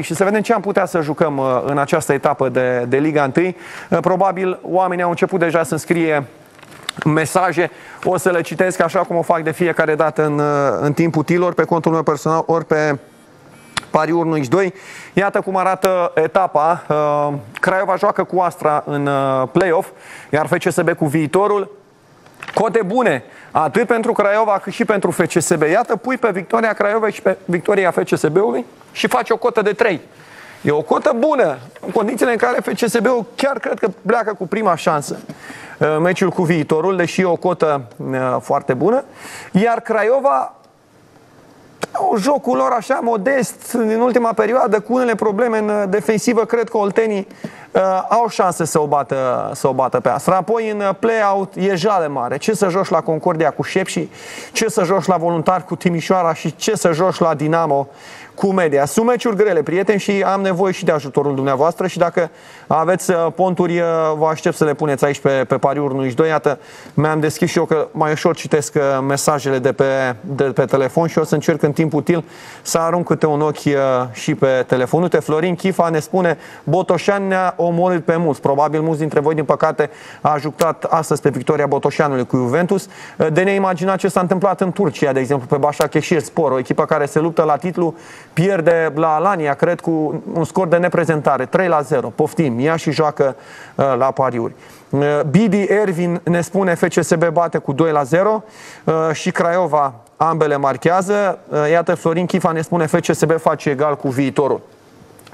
și să vedem ce am putea să jucăm uh, în această etapă de, de Liga 1. Uh, probabil oamenii au început deja să scrie mesaje. O să le citesc așa cum o fac de fiecare dată în, uh, în timp utilor pe contul meu personal, ori pe pariuri X2. Iată cum arată etapa. Craiova joacă cu Astra în play-off, iar FCSB cu viitorul. Cote bune, atât pentru Craiova cât și pentru FCSB. Iată, pui pe victoria Craiova și pe victoria FCSB-ului și faci o cotă de 3. E o cotă bună, în condițiile în care FCSB-ul chiar cred că pleacă cu prima șansă uh, meciul cu viitorul, deși e o cotă uh, foarte bună. Iar Craiova, o jocul lor așa modest, în ultima perioadă, cu unele probleme în uh, defensivă, cred că Oltenii uh, au șanse să o, bată, să o bată pe asta. Apoi în play-out e jale mare. Ce să joci la Concordia cu Șepși, ce să joci la Voluntar cu Timișoara și ce să joci la Dinamo cu media. Sunt meciuri grele, prieteni, și am nevoie și de ajutorul dumneavoastră și dacă aveți uh, ponturi, uh, vă aștept să le puneți aici pe, pe pariuri nu 2. Iată, mi-am deschis și eu că mai ușor citesc uh, mesajele de pe, de pe telefon și o să încerc în timp util să arunc câte un ochi și pe telefon. Uite, Florin Chifa ne spune Botoșan ne-a omorât pe mulți. Probabil mulți dintre voi, din păcate, a jucat astăzi pe victoria Botoșanului cu Juventus. De neimagina ce s-a întâmplat în Turcia, de exemplu, pe Başakşehir Spor, o echipă care se luptă la titlu pierde la Alania, cred, cu un scor de neprezentare, 3 la 0. Poftim, ia și joacă uh, la pariuri. Uh, Bidi Ervin ne spune FCSB bate cu 2 la 0 uh, și Craiova ambele marchează. Uh, iată, Florin Chifa ne spune FCSB face egal cu viitorul.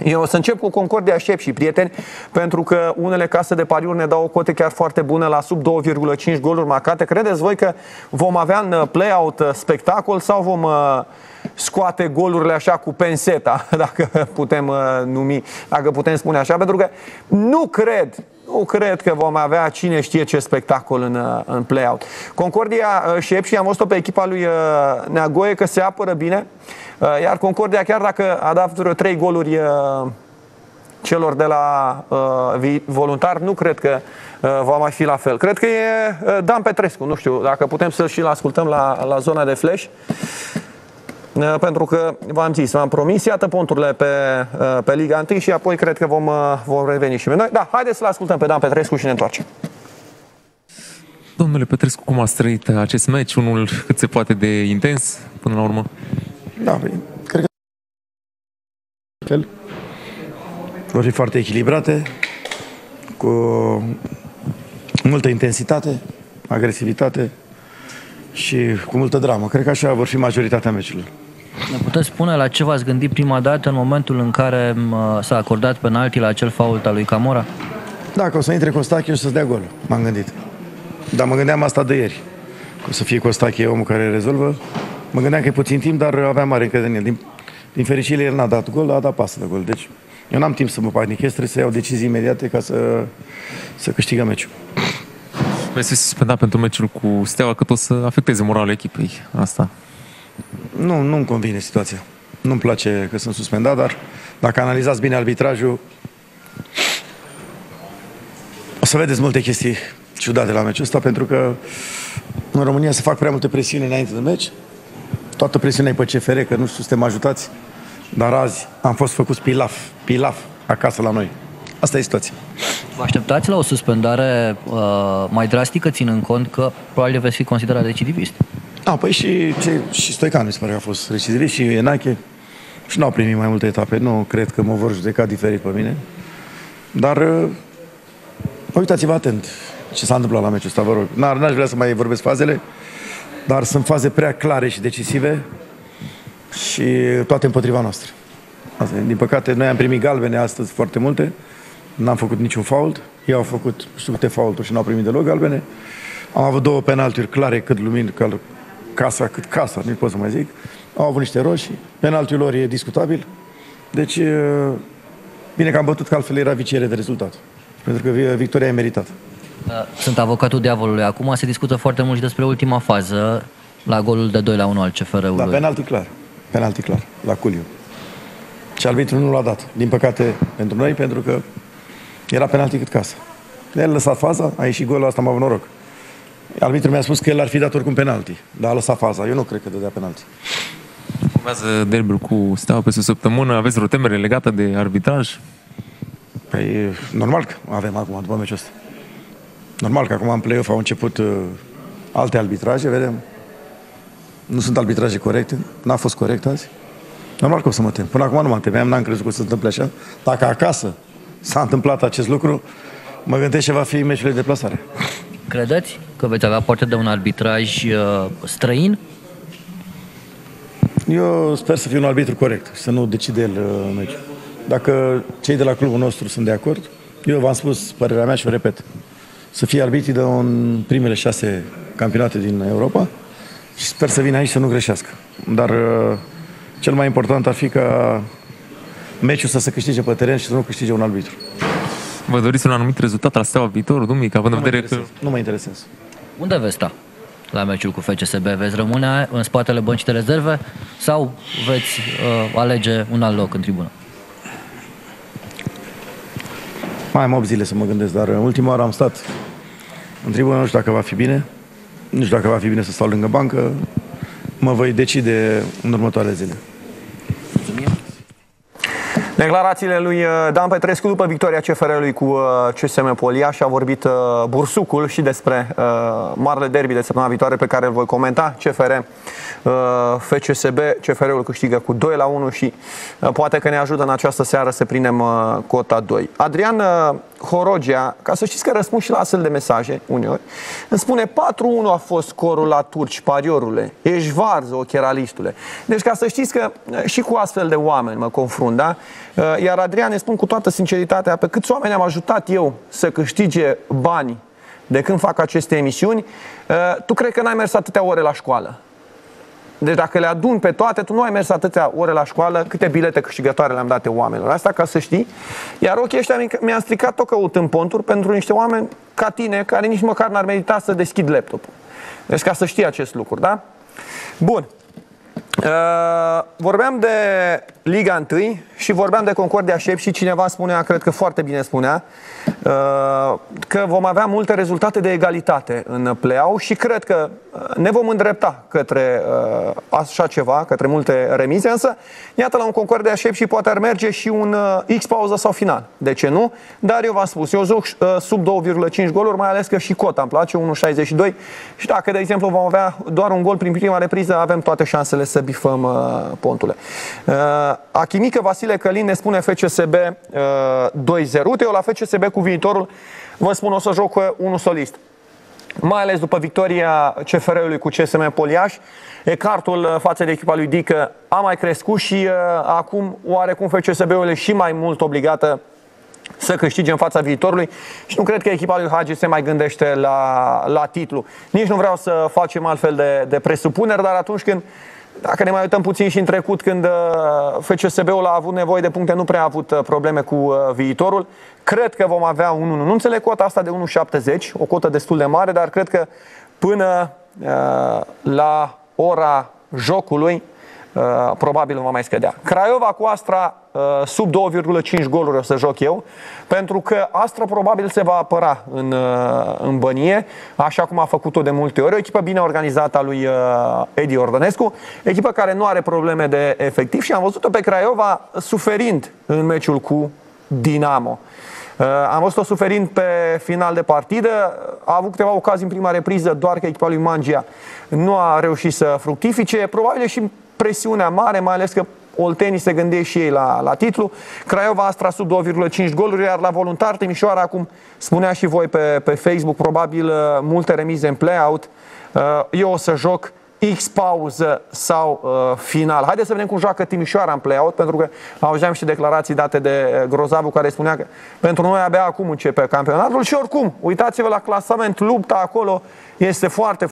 Eu o să încep cu Concordia Șep și prieteni, pentru că unele case de pariuri ne dau o cote chiar foarte bună la sub 2,5 goluri marcate. Credeți voi că vom avea în play-out spectacol sau vom scoate golurile așa cu penseta, dacă putem uh, numi, dacă putem spune așa, pentru că nu cred, nu cred că vom avea cine știe ce spectacol în, uh, în play-out. Concordia uh, și Epsi, am văzut-o pe echipa lui Neagoe că se apără bine, iar Concordia chiar dacă a dat vreo trei goluri celor de la uh, voluntar, nu cred că uh, va mai fi la fel. Cred că e uh, Dan Petrescu, nu știu, dacă putem să-l și-l ascultăm la, la zona de flash. Uh, pentru că v-am zis, v-am promis, iată ponturile pe, uh, pe Liga 1 și apoi cred că vom, uh, vom reveni și noi. Da, haideți să-l ascultăm pe Dan Petrescu și ne întoarcem. Domnule Petrescu, cum ați trăit acest meci? Unul cât se poate de intens până la urmă? Da, păi, cred că fel vor fi foarte echilibrate, cu multă intensitate, agresivitate și cu multă dramă. Cred că așa vor fi majoritatea meciurilor. Ne puteți spune la ce v-ați gândit prima dată în momentul în care s-a acordat penalti la acel fault al lui Camora? Da, că o să intre Costache și să-ți dea gol. M-am gândit. Dar mă gândeam asta de ieri. Că o să fie Costache omul care rezolvă. Mă gândeam că e puțin timp, dar aveam mare încredere în el. Din, din fericire, el n-a dat gol, a dat pasă de gol. Deci eu n-am timp să mă panichez, trebuie să iau decizii imediate ca să, să câștigăm meciul. Messi suspendat pentru meciul cu Steaua, cât o să afecteze moralul echipei asta. Nu, nu-mi convine situația. Nu-mi place că sunt suspendat, dar dacă analizați bine arbitrajul, o să vedeți multe chestii ciudate la meciul ăsta, pentru că în România se fac prea multe presiuni înainte de meci. Toată presiunea e pe CFR, că nu știu, suntem ajutați. Dar azi am fost făcuți pilaf, pilaf acasă la noi. Asta e situația. Vă așteptați la o suspendare uh, mai drastică, ținând cont că probabil veți fi considerat recidivist? Da, păi și, ce, și Stoican mi se pare că a fost recidivist și Enache și n-au primit mai multe etape. Nu cred că mă vor judeca diferit pe mine. Dar uh, uitați-vă atent ce s-a întâmplat la meciul ăsta, vă rog. N-aș vrea să mai vorbesc fazele, dar sunt faze prea clare și decisive și toate împotriva noastră. Din păcate, noi am primit galbene astăzi foarte multe, N-am făcut niciun fault. Ei au făcut nu știu câte faulturi și n-au primit deloc galbene. Am avut două penalturi clare, cât lumini, ca casa, cât casa, nu pot să mai zic. Au avut niște roșii. Penaltul lor e discutabil. Deci, bine că am bătut, că altfel era viciere de rezultat. Pentru că victoria e meritată. Da, sunt avocatul diavolului. Acum se discută foarte mult și despre ultima fază, la golul de 2 la 1 al CFR-ului. Da, penalti clar. Penalti clar, la Culiu. Și arbitrul nu l-a dat. Din păcate pentru noi, pentru că era penalti cât casă. El a lăsat faza, a ieșit golul, asta am avut noroc. Arbitrul mi-a spus că el ar fi dat oricum penalti, dar a lăsat faza. Eu nu cred că dădea penalti. Urmează derbiul cu Steaua peste o săptămână. Aveți vreo temere legată de arbitraj? Păi, normal că avem acum, după meciul ăsta. Normal că acum în play-off au început uh, alte arbitraje, vedem. Nu sunt arbitraje corecte, n-a fost corect azi. Normal că o să mă tem. Până acum nu mă temeam, n-am crezut că o să se întâmple așa. Dacă acasă s-a întâmplat acest lucru, mă gândesc ce va fi meciul de deplasare. Credeți că veți avea parte de un arbitraj uh, străin? Eu sper să fie un arbitru corect, să nu decide el uh, meciul. Dacă cei de la clubul nostru sunt de acord, eu v-am spus părerea mea și o repet. Să fie arbitrii de în primele șase campionate din Europa și sper să vină aici să nu greșească. Dar uh, cel mai important ar fi ca meciul să se câștige pe teren și să nu câștige un arbitru. Vă doriți un anumit rezultat la Steaua viitor, Dumic, având în Nu mă vedere că... interesează. Nu mă interesează. Unde veți sta la meciul cu FCSB? Veți rămâne în spatele băncii de rezerve sau veți uh, alege un alt loc în tribună? Mai am 8 zile să mă gândesc, dar în ultima oară am stat în tribună, nu știu dacă va fi bine. Nu știu dacă va fi bine să stau lângă bancă. Mă voi decide în următoarele zile. Declarațiile lui uh, Dan Petrescu după victoria CFR-ului cu uh, CSM Polia și a vorbit uh, Bursucul și despre uh, marele derby de săptămâna viitoare pe care îl voi comenta. CFR uh, FCSB, CFR-ul câștigă cu 2 la 1 și uh, poate că ne ajută în această seară să prindem uh, cota 2. Adrian uh, Horogea, ca să știți că răspund și la astfel de mesaje uneori, îmi spune 4-1 a fost scorul la turci, pariorule, ești varză, ocheralistule. Deci ca să știți că uh, și cu astfel de oameni mă confrunt, da? Uh, Iar Adrian, îți spun cu toată sinceritatea, pe câți oameni am ajutat eu să câștige bani de când fac aceste emisiuni, uh, tu cred că n-ai mers atâtea ore la școală. Deci dacă le adun pe toate, tu nu ai mers atâtea ore la școală, câte bilete câștigătoare le-am date oamenilor. Asta ca să știi. Iar ochii ăștia mi- mi-am stricat tot căutând ponturi pentru niște oameni ca tine, care nici măcar n-ar merita să deschid laptopul. Deci ca să știi acest lucru, da? Bun. Uh, vorbeam de Liga 1 și vorbeam de Concordia Șep și cineva spunea, cred că foarte bine spunea, uh, că vom avea multe rezultate de egalitate în play și cred că uh, ne vom îndrepta către uh, așa ceva, către multe remize, însă iată la un Concordia Șep și poate ar merge și un uh, X pauză sau final. De ce nu? Dar eu v-am spus, eu joc uh, sub 2,5 goluri, mai ales că și cota îmi place, 1,62 și dacă, de exemplu, vom avea doar un gol prin prima repriză, avem toate șansele să bifăm uh, pontule. Uh, Achimică Vasile Călin ne spune FCSB uh, 2-0. Uite, eu la FCSB cu viitorul vă spun o să joc uh, unul solist mai ales după victoria CFR-ului cu CSM Poliaș. Ecartul uh, față de echipa lui Dică a mai crescut și uh, acum oarecum FCSB-ul e și mai mult obligată să câștige în fața viitorului și nu cred că echipa lui Hagi se mai gândește la, la titlu. Nici nu vreau să facem altfel de, de presupuneri, dar atunci când dacă ne mai uităm puțin și în trecut, când uh, FCSB-ul a avut nevoie de puncte, nu prea a avut uh, probleme cu uh, viitorul. Cred că vom avea un 1. Nu înțeleg cota asta de 1,70, o cotă destul de mare, dar cred că până uh, la ora jocului, uh, probabil va mai scădea. Craiova cu Astra uh, sub 2,5 goluri o să joc eu, pentru că Astra probabil se va apăra în, uh, în bănie, așa cum a făcut-o de multe ori. O echipă bine organizată a lui uh, Edi Ordănescu, echipă care nu are probleme de efectiv și am văzut-o pe Craiova suferind în meciul cu Dinamo. Uh, am văzut-o suferind pe final de partidă, a avut câteva ocazii în prima repriză, doar că echipa lui Mangia nu a reușit să fructifice. Probabil și presiunea mare, mai ales că Oltenii se gândește și ei la, la titlu. Craiova a stras sub 2,5 goluri, iar la voluntar Timișoara, acum spunea și voi pe, pe Facebook, probabil uh, multe remize în play-out. Uh, Eu o să joc X pauză sau uh, final. Haideți să vedem cum joacă Timișoara în play-out, pentru că auzeam și declarații date de uh, Grozavu care spunea că pentru noi abia acum începe campionatul și oricum, uitați-vă la clasament, lupta acolo este foarte